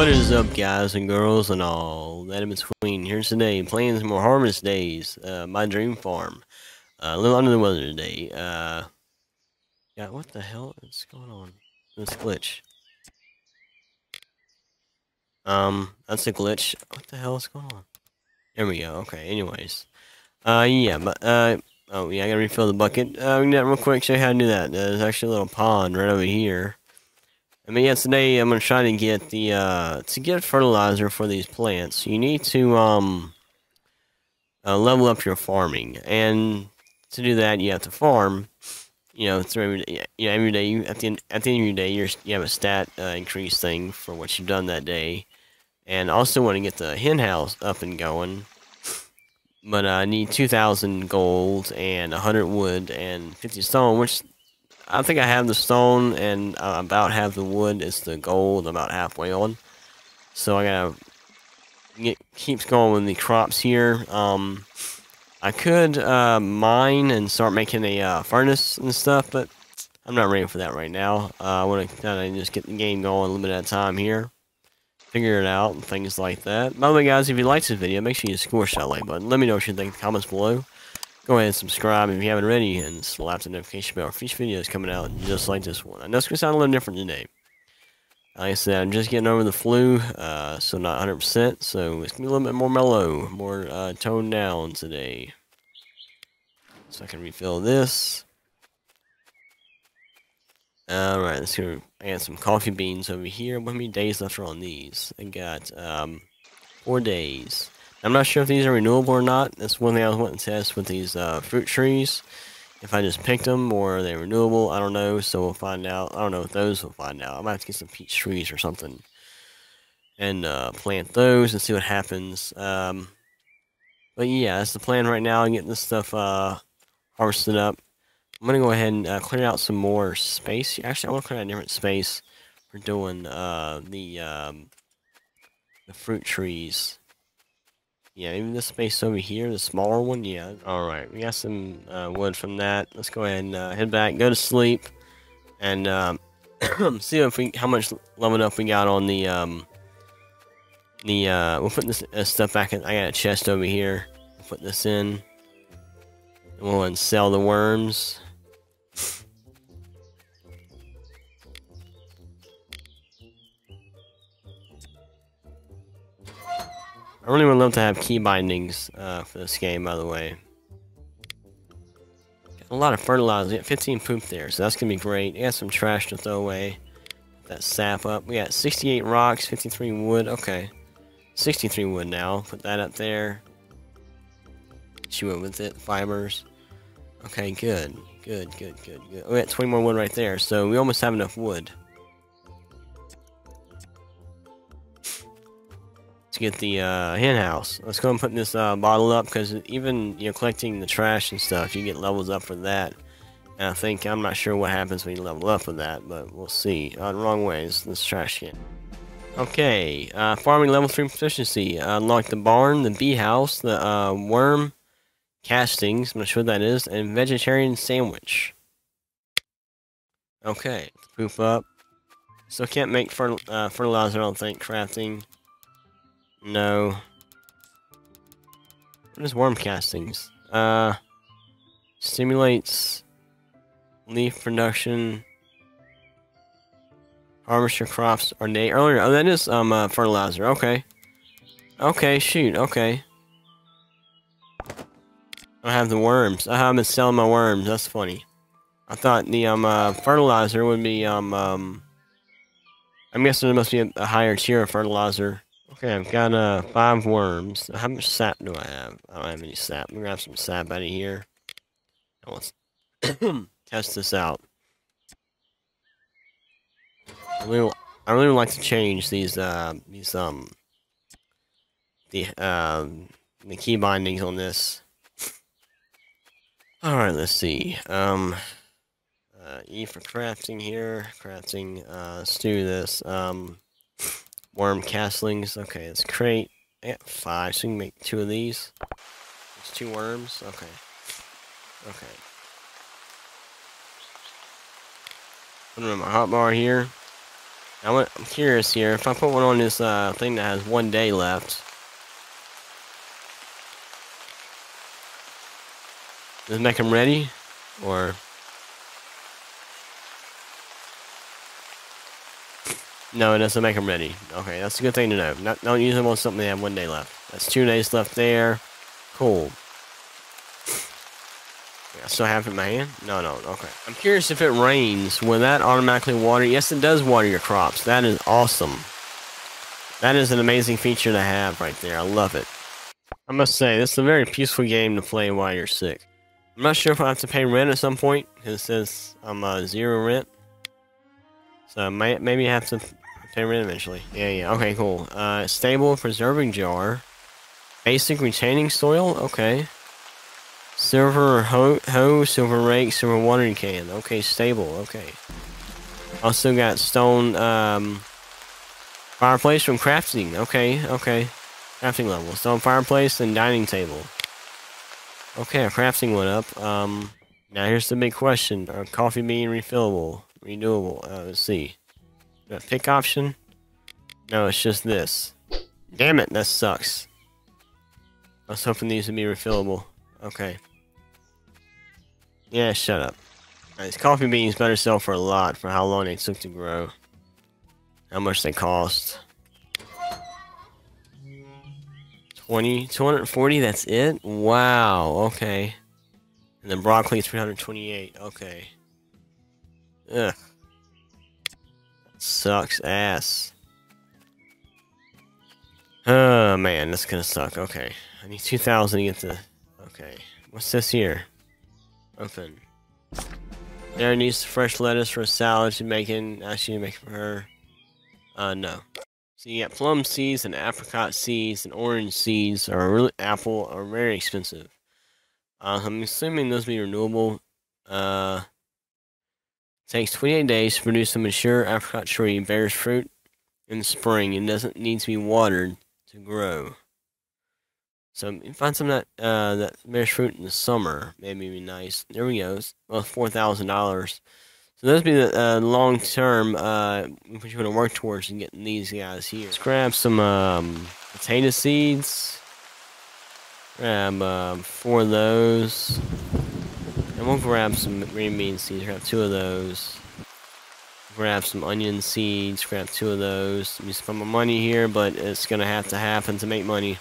What is up, guys and girls and all that in between? Here today, playing some more Harvest Days, uh, my dream farm. Uh, a little under the weather today. Uh, yeah, what the hell is going on? This glitch. Um, that's a glitch. What the hell is going on? There we go. Okay, anyways. Uh, yeah, but, uh, oh, yeah, I gotta refill the bucket. Uh, we can do that real quick, show you how to do that. There's actually a little pond right over here. I mean, yeah, today I'm gonna try to get the, uh, to get fertilizer for these plants, you need to, um, uh, level up your farming. And to do that, you have to farm, you know, through every day, you know, every day, you, at the end, at the end of your day, you're, you have a stat, uh, increase thing for what you've done that day. And also want to get the hen house up and going. But I need 2,000 gold and 100 wood and 50 stone, which I think I have the stone and I about have the wood. It's the gold about halfway on. So I gotta get, keeps going with the crops here. Um, I could uh, mine and start making a uh, furnace and stuff, but I'm not ready for that right now. Uh, I want to kind of just get the game going a little bit at a time here figure it out and things like that. By the way, guys, if you liked this video, make sure you squish that like button. Let me know what you think in the comments below. Go ahead and subscribe if you haven't already, and slap the notification bell for future videos coming out just like this one. I know it's going to sound a little different today. Like I said, I'm just getting over the flu, uh, so not 100%, so it's going to be a little bit more mellow, more uh, toned down today. So I can refill this. Alright, let's go. I got some coffee beans over here. How many days left are on these? I got um, four days. I'm not sure if these are renewable or not. That's one thing I was wanting to test with these uh, fruit trees. If I just picked them or are they renewable, I don't know. So we'll find out. I don't know if those we'll find out. I might have to get some peach trees or something and uh, plant those and see what happens. Um, but yeah, that's the plan right now. Getting this stuff uh, harvested up. I'm going to go ahead and uh, clear out some more space. Actually, I want to clear out a different space for doing uh, the, um, the fruit trees. Yeah, even this space over here, the smaller one, yeah. Alright, we got some uh, wood from that. Let's go ahead and uh, head back, go to sleep, and um, see if we how much leveled up we got on the, um, the, uh, we'll put this uh, stuff back in. I got a chest over here. Put this in. And we'll sell the worms. I really would love to have key bindings uh, for this game, by the way. Got a lot of fertilizer. Got 15 poop there, so that's going to be great. Got some trash to throw away. That sap up. We got 68 rocks, 53 wood. Okay. 63 wood now. Put that up there. She went with it. Fibers. Okay, good. Good, good, good, good. We got 20 more wood right there, so we almost have enough wood. Get the uh, hen house. Let's go and put this uh, bottle up because even you know collecting the trash and stuff, you get levels up for that. And I think I'm not sure what happens when you level up with that, but we'll see. Uh, wrong ways. This trash can. Okay, uh, farming level three proficiency. Unlock the barn, the bee house, the uh, worm castings. I'm not sure what that is, and vegetarian sandwich. Okay, poop up. Still can't make fer uh, fertilizer. I don't think crafting. No. What is worm castings? Uh, stimulates leaf production. Harvest your crops or day earlier. Oh, that is um uh, fertilizer. Okay. Okay, shoot. Okay. I have the worms. I haven't selling my worms. That's funny. I thought the um uh, fertilizer would be um um. I'm guessing there must be a, a higher tier of fertilizer. Okay, I've got uh, five worms. How much sap do I have? I don't have any sap. I'm gonna grab some sap out of here. Let's test this out. I really, I really like to change these uh, these um the um the key bindings on this. All right, let's see. Um, uh, E for crafting here. Crafting. Uh, let's do this. Um. Worm castlings. Okay, let's create yeah, five, so we can make two of these. It's two worms. Okay. Okay. Put them in my hotbar here. Now, I'm curious here. If I put one on this uh, thing that has one day left, does it make them ready? Or... No, it doesn't make them ready. Okay, that's a good thing to know. Not, don't use them on something they have one day left. That's two days left there. Cool. I still have it in my hand? No, no, okay. I'm curious if it rains, will that automatically water? Yes, it does water your crops. That is awesome. That is an amazing feature to have right there. I love it. I must say, this is a very peaceful game to play while you're sick. I'm not sure if I have to pay rent at some point, because it says I'm uh, zero rent. So I might maybe have to pay rent eventually. Yeah, yeah. Okay, cool. Uh, stable preserving jar. Basic retaining soil. Okay. Silver hoe, hoe, silver rake, silver watering can. Okay, stable. Okay. Also got stone um, fireplace from crafting. Okay, okay. Crafting level. Stone fireplace and dining table. Okay, crafting went up. Um, now here's the big question: Are coffee bean refillable, renewable? Uh, let's see. Got pick option? No, it's just this. Damn it, that sucks. I was hoping these would be refillable. Okay. Yeah, shut up. These coffee beans better sell for a lot for how long they took to grow. How much they cost. 20, 240, that's it? Wow, okay. And then broccoli, 328, okay. Ugh. Sucks ass. Oh man, that's gonna suck. Okay. I need 2,000 to get the... Okay. What's this here? Open. There needs fresh lettuce for a salad she's making. Actually, make for her. Uh, no. So you got plum seeds and apricot seeds and orange seeds are really apple are very expensive. Uh, I'm assuming those be renewable. Uh, takes 28 days to produce a mature apricot tree. Bears fruit in the spring and doesn't need to be watered to grow. So you find some that uh, that bears fruit in the summer. Maybe be nice. There we go. Well, four thousand dollars. So those be the uh, long term uh, what you want to work towards in getting these guys here. Let's grab some um, potato seeds. Grab uh, four of those. And we'll grab some green bean seeds. Grab two of those. Grab some onion seeds. Grab two of those. Let me spend my money here, but it's gonna have to happen to make money.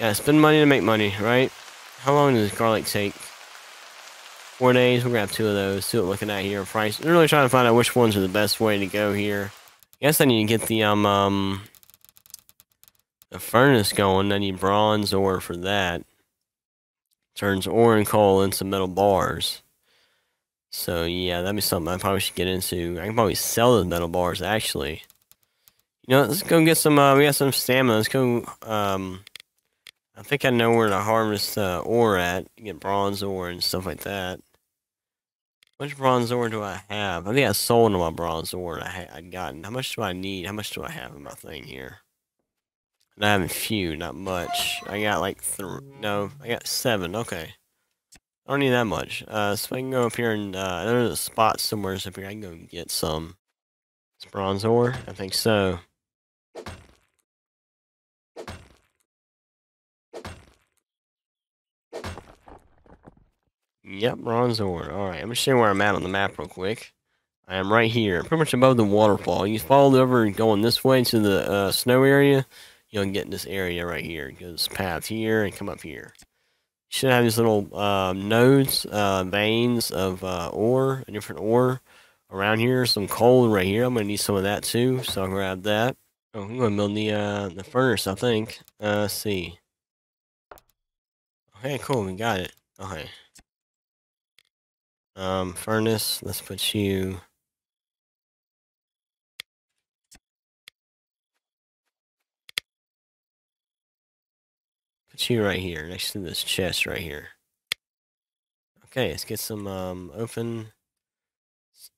Yeah, spend money to make money, right? How long does garlic take? Four days. We'll grab two of those. See what we're looking at here. Price. I'm really trying to find out which ones are the best way to go here. Guess I need to get the um um the furnace going. I need bronze ore for that. Turns ore and coal into metal bars. So yeah, that'd be something I probably should get into. I can probably sell those metal bars actually. You know, let's go get some. Uh, we got some stamina. Let's go. Um, I think I know where to harvest uh, ore at. Get bronze ore and stuff like that. Much bronze ore do I have? I think I sold all my bronze ore I had gotten. How much do I need? How much do I have in my thing here? I have a few, not much. I got like three. No, I got seven. Okay. I don't need that much. Uh, so I can go up here and uh, there's a spot somewhere up here. I can go get some. It's bronze ore. I think so. Yep, bronze ore. Alright, I'm to show you where I'm at on the map real quick. I am right here, pretty much above the waterfall. You follow over going this way to the uh, snow area, you'll get in this area right here. It goes path here and come up here. You should have these little uh, nodes, uh, veins of uh, ore, a different ore around here. Some coal right here. I'm going to need some of that too, so I'll grab that. Oh, I'm going to build the, uh, the furnace, I think. Uh, see. Okay, cool, we got it. Okay. Um, furnace, let's put you... You right here, next to this chest right here. Okay, let's get some, um, open...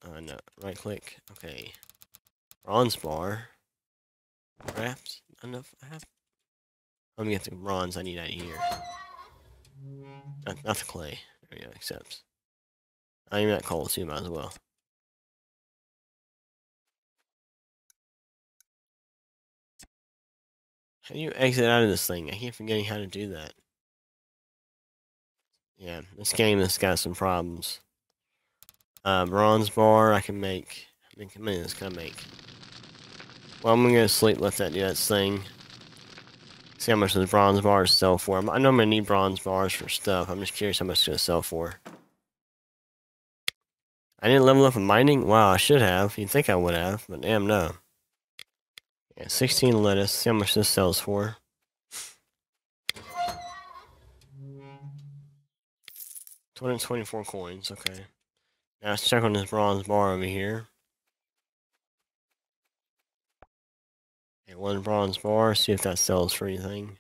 Uh, no, right click. Okay. Bronze bar. Craft. Enough. I have. Let me get the bronze I need out here. Not, not the clay. There we go, accepts. I am at coal too, might as well. How do you exit out of this thing? I keep forgetting how to do that. Yeah, this game has got some problems. Uh, bronze bar, I can make. I think how many this can I make? Well, I'm gonna go to sleep, let that do that thing. See how much those bronze bars sell for. I know I'm gonna need bronze bars for stuff. I'm just curious how much it's gonna sell for. I didn't level up in mining? Wow, I should have. You'd think I would have, but damn no. Yeah, 16 lettuce. See how much this sells for. Two hundred twenty-four coins. Okay. Now let's check on this bronze bar over here. Okay, one bronze bar. See if that sells for anything.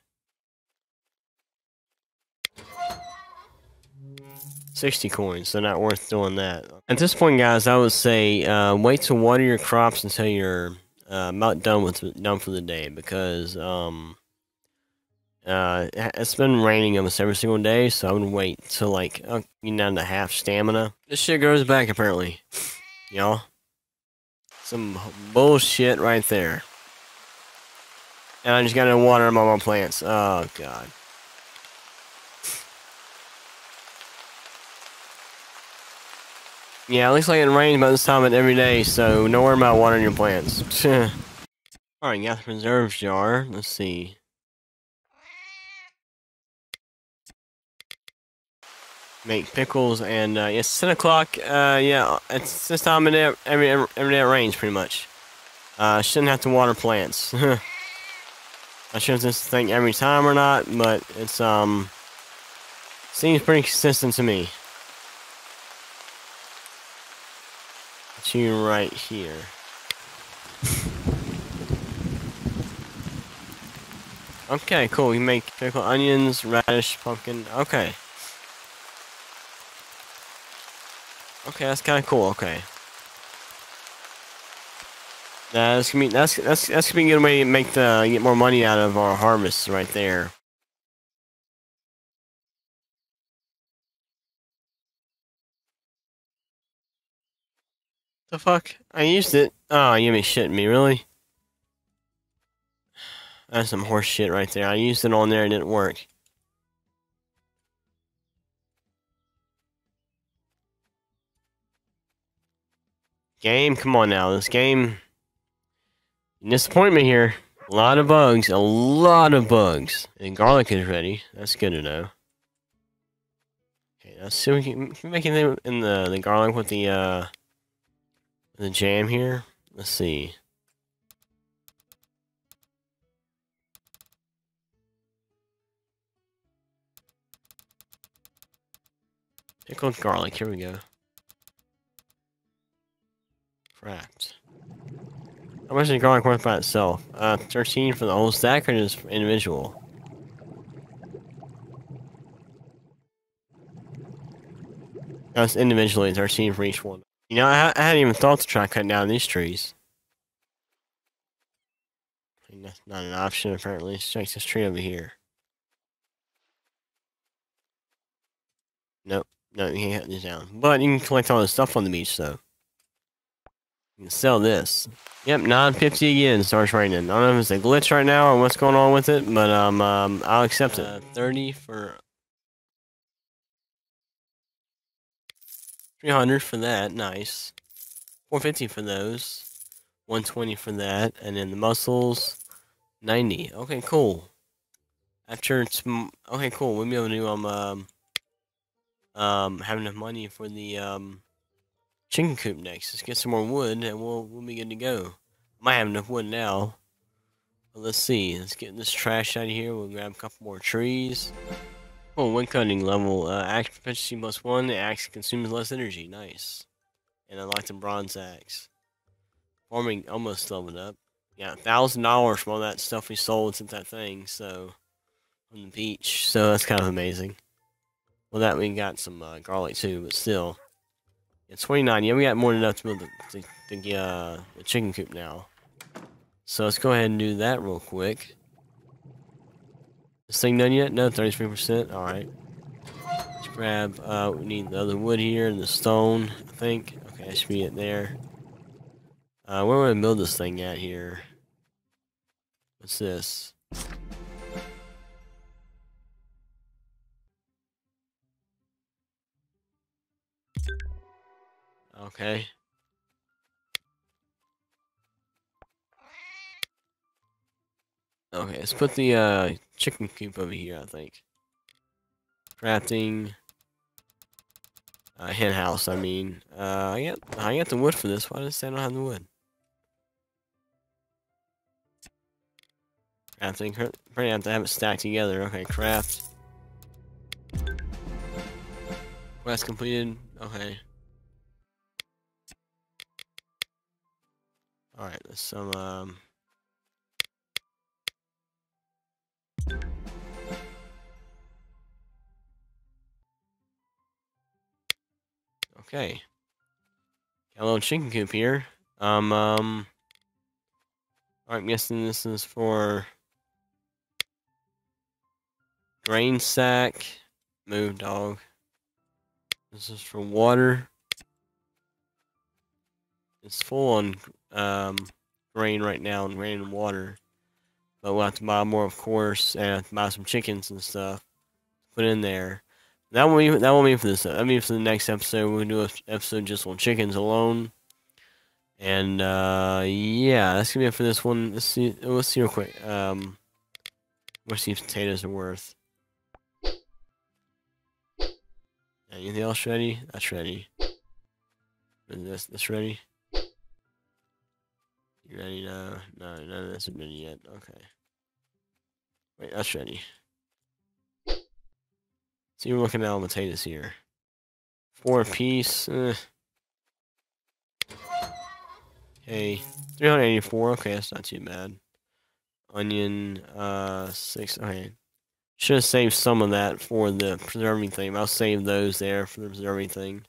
60 coins, so not worth doing that. At this point, guys, I would say uh, wait to water your crops until you're uh, about done with done for the day because um, uh, it's been raining almost every single day, so I would wait till like uh, you down to half stamina. This shit goes back apparently, y'all. Some bullshit right there. And I just gotta water them on my plants. Oh god. Yeah, it looks like it rains about this time of every day, so don't worry about watering your plants. Alright, got the preserves jar. Let's see. Make pickles and, uh, yeah, 10 o'clock, uh, yeah, it's this time of day, every, every, day it rains, pretty much. Uh, shouldn't have to water plants. I shouldn't this thing every time or not, but it's, um, seems pretty consistent to me. To right here. okay, cool. You make pickled onions, radish, pumpkin. Okay. Okay, that's kind of cool. Okay. That's gonna be that's that's that's gonna be a good way to make the get more money out of our harvests right there. The fuck? I used it. Oh, you be shitting me, really? That's some horse shit right there. I used it on there, and it didn't work. Game, come on now. This game... Disappointment here. A lot of bugs. A lot of bugs. And garlic is ready. That's good to know. Okay, let's see if we can, can make anything in the, the garlic with the, uh the jam here. Let's see. Pickled garlic, here we go. Cracked. How much is garlic worth by itself? Uh, 13 for the whole stack or just individual? That's individually 13 for each one. You know, I, I hadn't even thought to try cutting down these trees. That's not an option, apparently. Let's check this tree over here. Nope. No, you can't cut these down. But you can collect all the stuff on the beach, though. You can sell this. Yep, 950 again starts raining. I don't know if it's a glitch right now or what's going on with it, but um, um I'll accept it. Uh, 30 for 300 for that, nice. 450 for those. 120 for that. And then the mussels, 90. Okay, cool. After it's... Okay, cool. We'll be able to um, um, um, have enough money for the, um, chicken coop next. Let's get some more wood, and we'll, we'll be good to go. Might have enough wood now. But let's see. Let's get this trash out of here. We'll grab a couple more trees. Oh, one cutting level. Uh, axe proficiency plus one. The axe consumes less energy. Nice. And I like the bronze axe. Farming almost leveled up. Yeah, thousand dollars from all that stuff we sold since that thing. So on the beach. So that's kind of amazing. Well, that we got some uh, garlic too, but still. It's 29. Yeah, we got more than enough to build the, the, the, uh, the chicken coop now. So let's go ahead and do that real quick. This thing done yet? No, 33%. Alright. Let's grab, uh, we need the other wood here and the stone, I think. Okay, that should be it there. Uh, where would I build this thing at here? What's this? Okay. Okay, let's put the, uh, chicken coop over here, I think. Crafting. Uh, hen house, I mean. Uh, I got, I got the wood for this. Why does I don't have the wood? Crafting. Probably have to have it stacked together. Okay, craft. Quest completed. Okay. Alright, there's some, um... Okay. Little chicken coop here. Um, um... I'm guessing this is for... Grain sack. Move, dog. This is for water. It's full on um, grain right now and grain and water. But we'll have to buy more, of course, and buy some chickens and stuff. Put in there. That won't be that won't be for this. I mean, for the next episode, we'll do an episode just on chickens alone. And uh, yeah, that's gonna be it for this one. Let's see. Let's see real quick. Um, see if potatoes are worth. Anything else ready? That's ready. Is this this ready? You ready now? No, none of this is ready yet. Okay. Wait, that's ready. So you're looking at all the potatoes here. Four piece. Eh. Okay, 384. Okay, that's not too bad. Onion, uh, six. Okay, should have saved some of that for the preserving thing. I'll save those there for the preserving thing.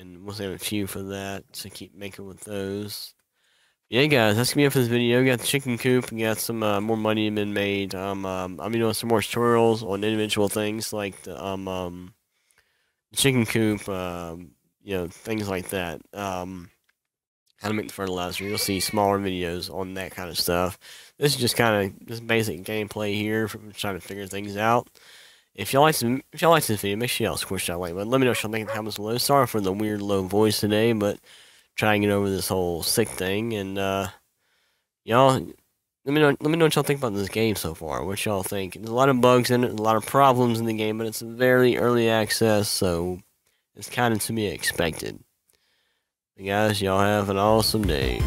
And we'll save a few for that to keep making with those. Yeah, guys, that's gonna be it for this video. We got the chicken coop. We got some uh, more money been made. Um, um, I'm doing some more tutorials on individual things like the um, um, chicken coop. Um, you know, things like that. Um, how to make the fertilizer. You'll see smaller videos on that kind of stuff. This is just kind of just basic gameplay here from trying to figure things out. If y'all like this, if y'all like this video, make sure y'all squish that like button. Let me know what y'all think in the comments below. Sorry for the weird low voice today, but trying to get over this whole sick thing. And uh, y'all, let me know. Let me know what y'all think about this game so far. What y'all think? There's a lot of bugs in it, a lot of problems in the game, but it's very early access, so it's kind of to be expected. Guys, y'all have an awesome day.